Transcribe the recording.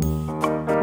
Música